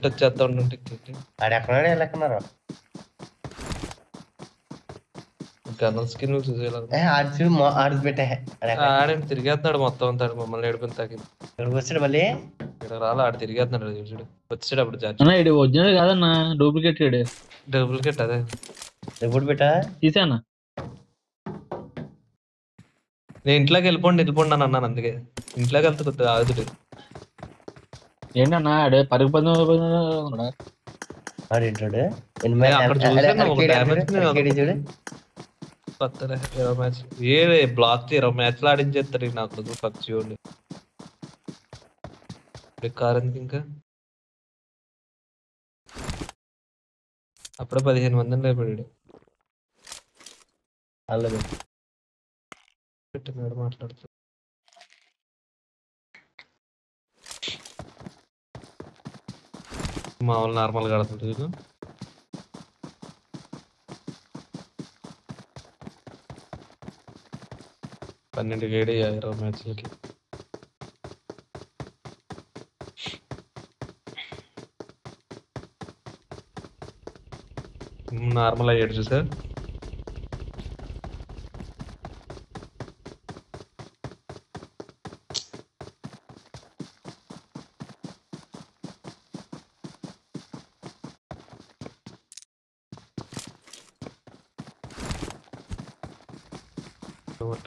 Ticket ఆడు ఎక్కడున్నాడు వీళ్ళు ఎక్కడున్నారు గన్నల్ స్కిన్ ఆడు ఎక్కడ- తిరిగేస్తున్నాడు మొత్తం అంతా మమ్మల్ని ఏడిపోయిన తాకి ఇక్కడికి వచ్చాడు మళ్ళీ? ఇక్కడ రాలా ఆడు తిరిగేస్తున్నాడు చూడు, చూడు. వచ్చాడు అప్పుడు ఇది ఒరిజినల్ కాదన్నా డూప్లికేట్ ఇడు డూప్లికేట్ అదే. ఎప్పుడు పెట్టా? తీసానా నేను ఇంట్లోకి వెళ్ళిపోండి వెళ్ళిపోండి అని అన్నాను అందుకే. ఇంట్లోకి వెళ్తే కొద్దిగా ఆగుతుడు. చూసాను, ఒక damage ని చూడు కొత్తలే ఇరవై మ్యాచ్ ఏ బ్లాక్ ఇరవై మ్యాచ్లు ఆడించేస్తాడు ఈ నాకు పబ్జి వాళ్ళు ఇప్పుడు కార్ ఎందుకు ఇంకా అప్పుడే పదిహేను మందిని లేపాడు వాళ్ళు పెట్టినాడు మాట్లాడుతూ మామూలు నార్మల్గా ఆడుతుంది చూడు. పన్నెండు గేడి ఇరవై మ్యాచ్లకి నార్మల్ అయ్యాడు సార్ Вот.